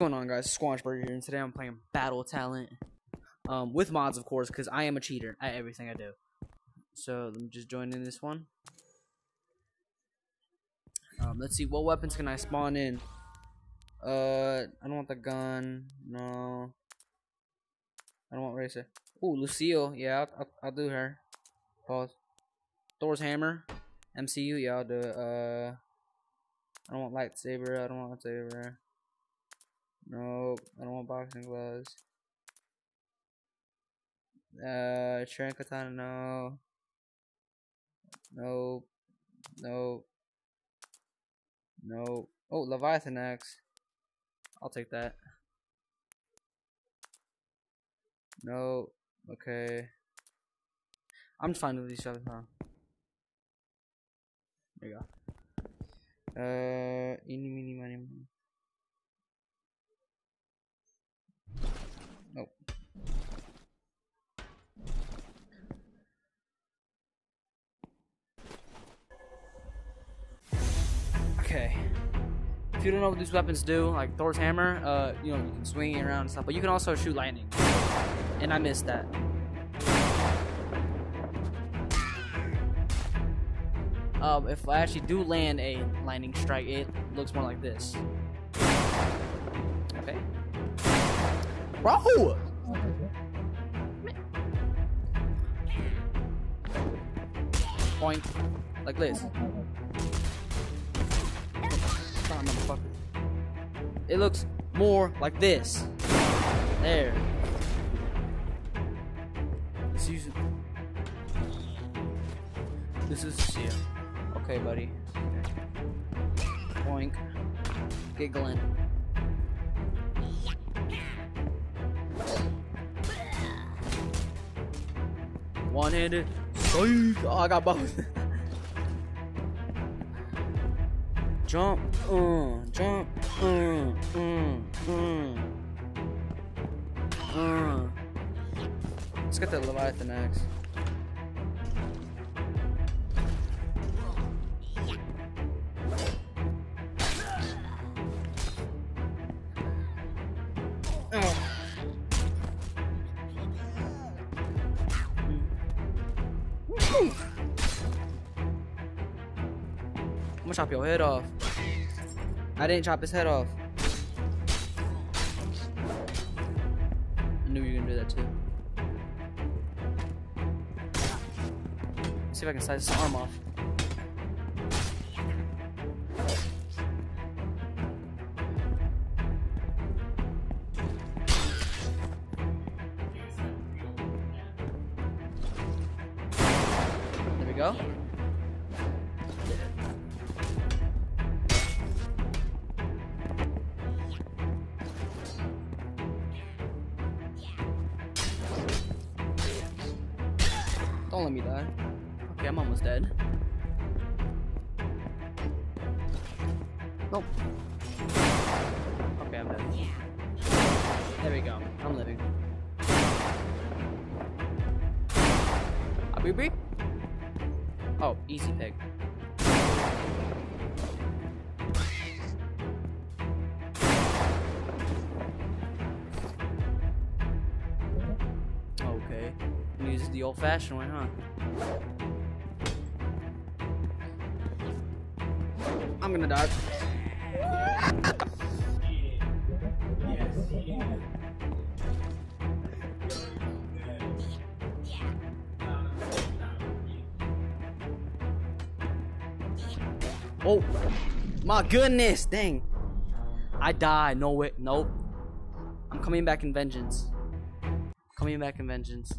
going on guys? Squanchburger here and today I'm playing Battle Talent um, with mods of course because I am a cheater at everything I do. So let me just join in this one. Um, let's see what weapons can I spawn in? Uh I don't want the gun no. I don't want racer. Ooh Lucille. Yeah I'll, I'll, I'll do her. Pause. Thor's hammer. MCU yeah I'll do it. Uh I don't want lightsaber. I don't want lightsaber Nope, I don't want boxing gloves. Uh, Sharon Katana, no. Nope. Nope. Nope. Oh, Leviathan Axe. I'll take that. No. Okay. I'm fine with these other huh? There you go. Uh, eeny, meeny. Okay. If you don't know what these weapons do, like Thor's hammer, uh, you know, you can swing it around and stuff, but you can also shoot lightning. And I missed that. Um, if I actually do land a lightning strike, it looks more like this. Okay. Bro! Point. Like this. On, motherfucker. It looks more like this. There. Let's use it. This is yeah. Okay, buddy. Boink. Giggling. One-handed. Oh, I got both. jump. Uh, jump. Uh, uh, uh. Uh. Let's get that Leviathan axe. I'm gonna chop your head off. I didn't chop his head off. I knew you were gonna do that too. see if I can slice his arm off. There we go. Don't let me die. Okay, I'm almost dead. Nope. Okay, I'm dead. There we go. I'm living. Ah, A Oh, easy pig. The old-fashioned way, huh? I'm gonna dodge. Oh, my goodness, dang. I died, no way, nope. I'm coming back in vengeance. Coming back in vengeance.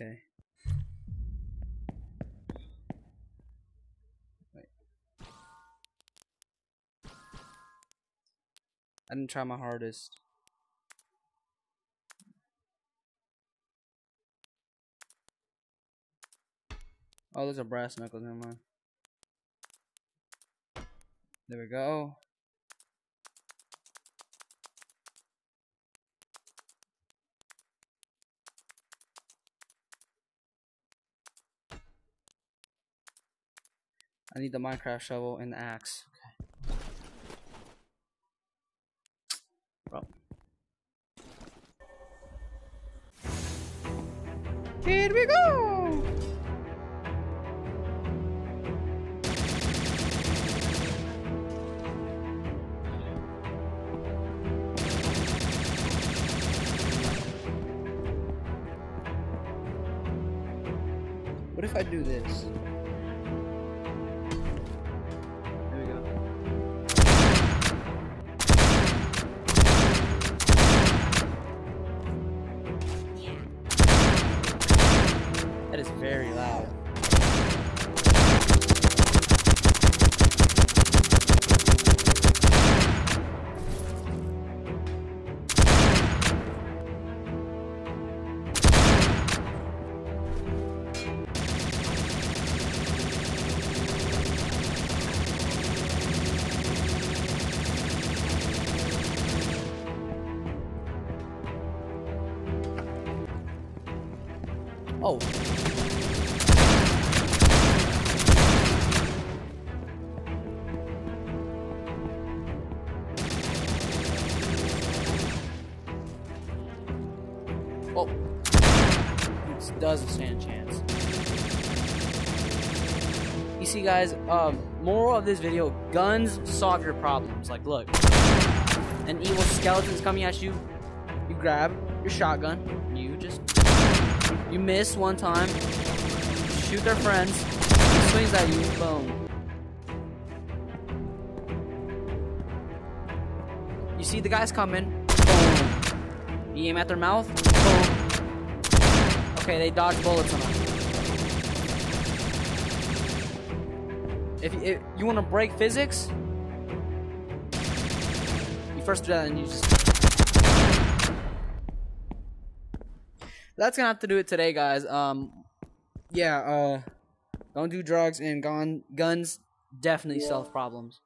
Okay. Wait. I didn't try my hardest. Oh, there's a brass knuckle, never mind. There we go. I need the Minecraft shovel and the axe. Okay. Bro. Here we go! What if I do this? Very loud. Oh. Oh. This doesn't stand a chance. You see, guys, um, moral of this video, guns solve your problems. Like, look, an evil skeleton's coming at you, you grab your shotgun, you just you miss one time, shoot their friends, swings at you, boom. You see the guys coming, boom. You aim at their mouth, Okay, they dodge bullets on them. If, if you want to break physics, you first do that and you just that's gonna have to do it today, guys. Um, yeah. Uh, don't do drugs and gun guns definitely solve problems.